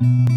you